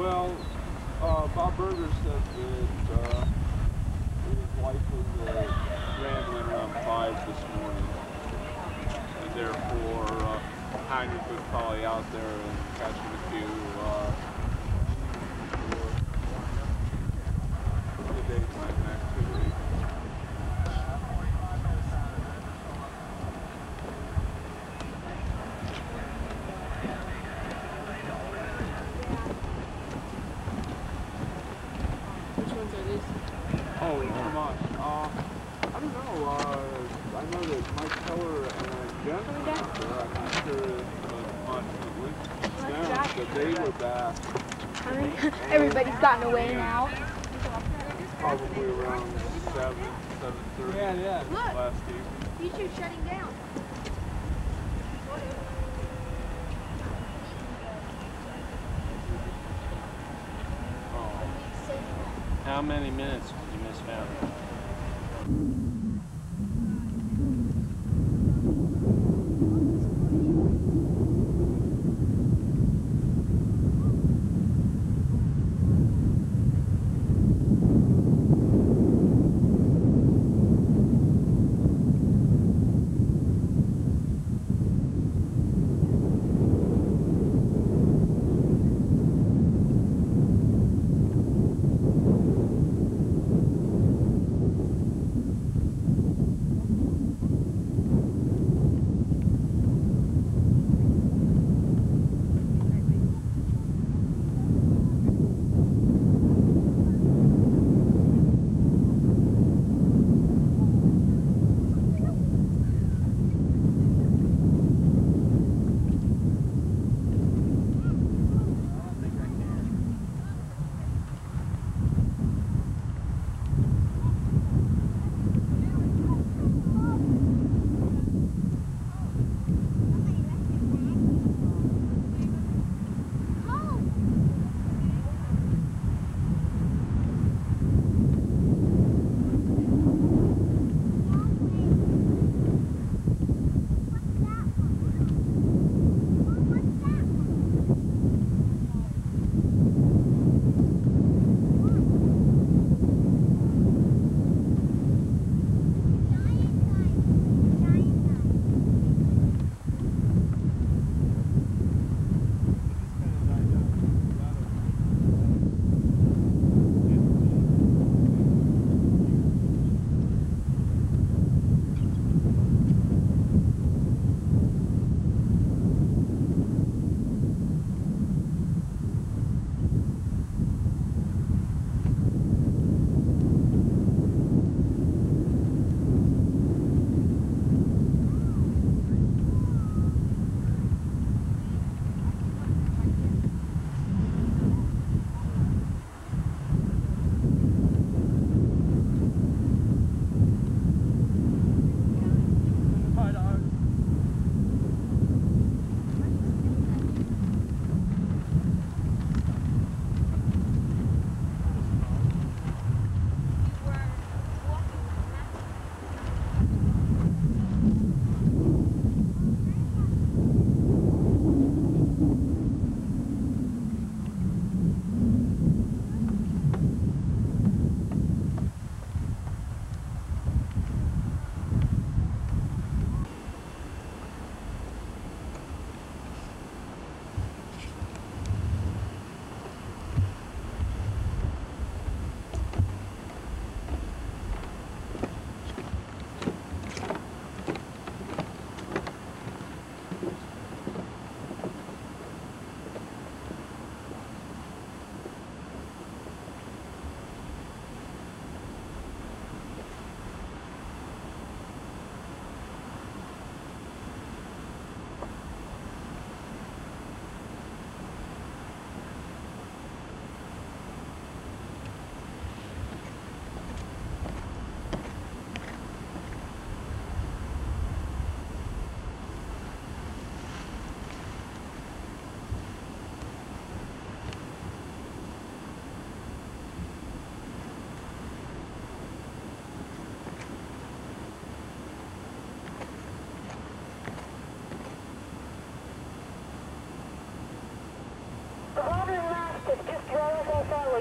Well, uh, Bob Berger said that uh, it was likely that around 5 this morning. And therefore, uh, Heinrich was probably out there and catching a few I everybody's gotten away now. probably around 7, 7.30 Yeah, yeah. Look, last evening. you two shutting down. Oh. How many minutes did you miss out?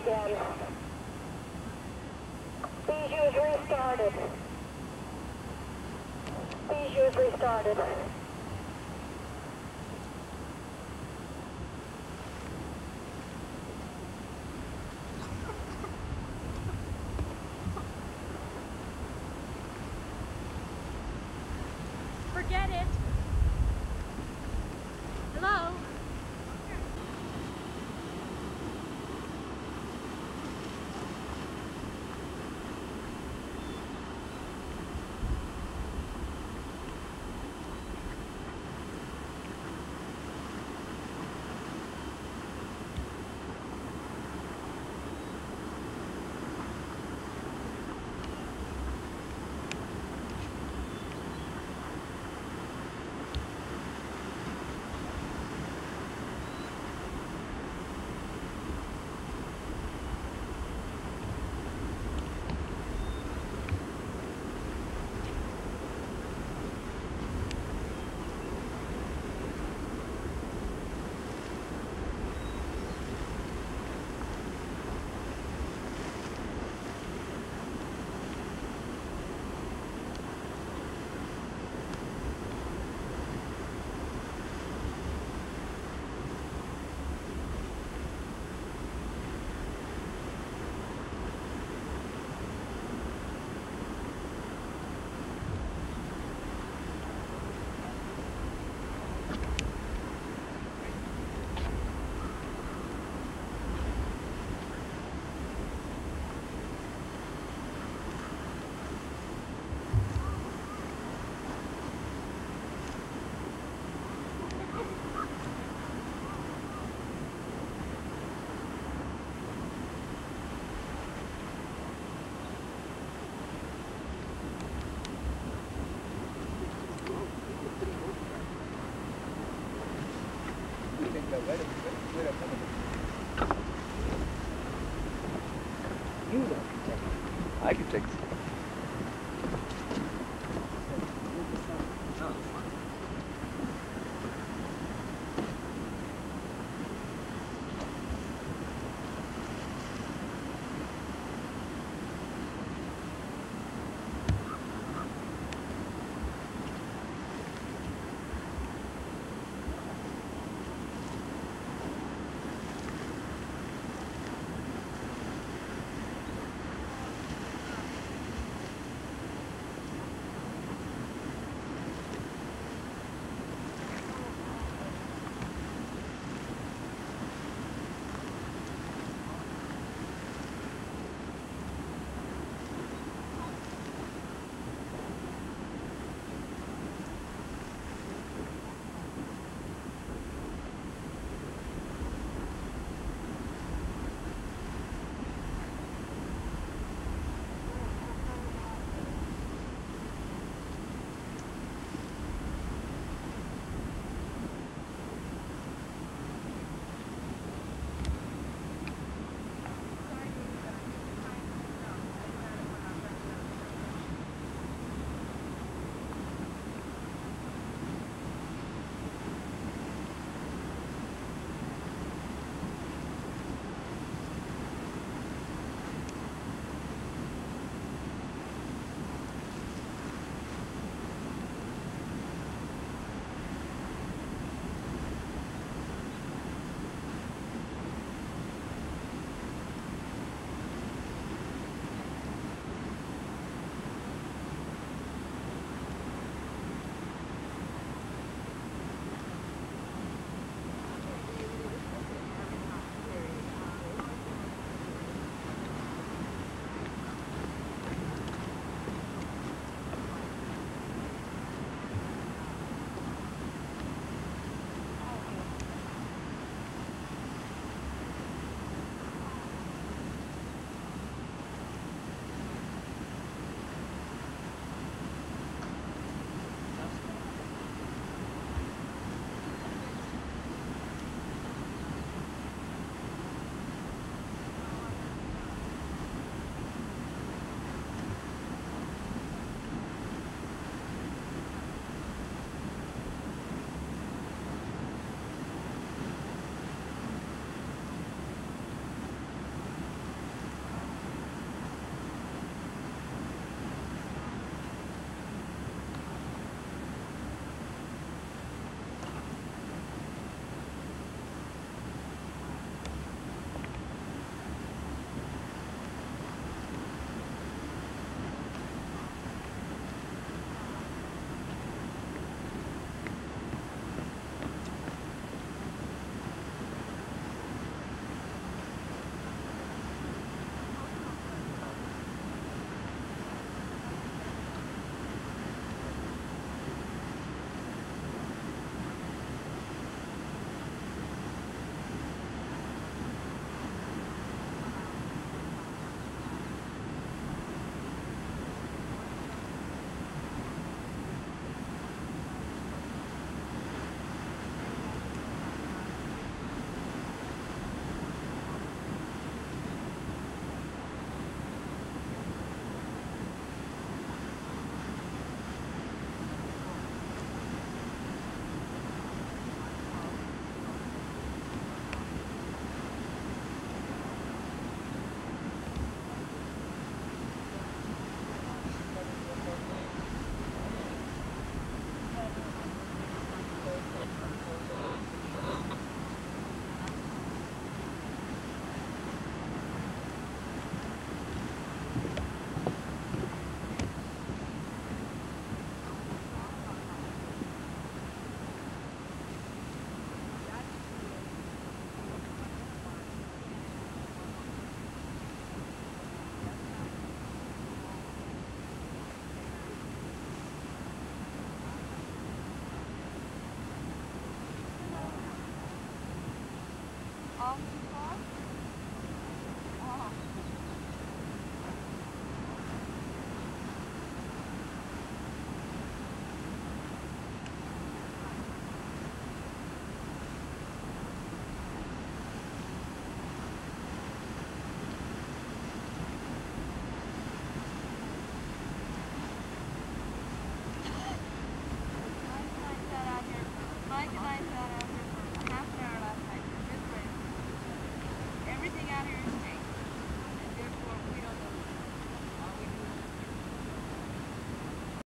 Again. Is restarted. Is restarted.